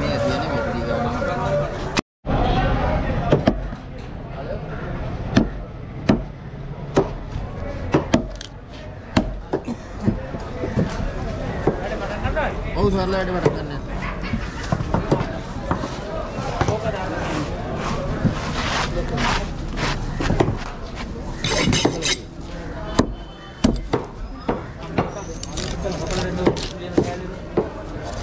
මේ තියෙන්නේ මේ පිළිගන්න. ඔව් සරලවට වැඩ ගන්න.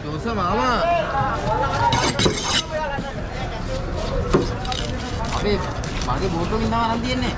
ආ ජෝස මාමා. අපේ මගේ බෝට්ටුවකින් තමයි අරන් තියන්නේ.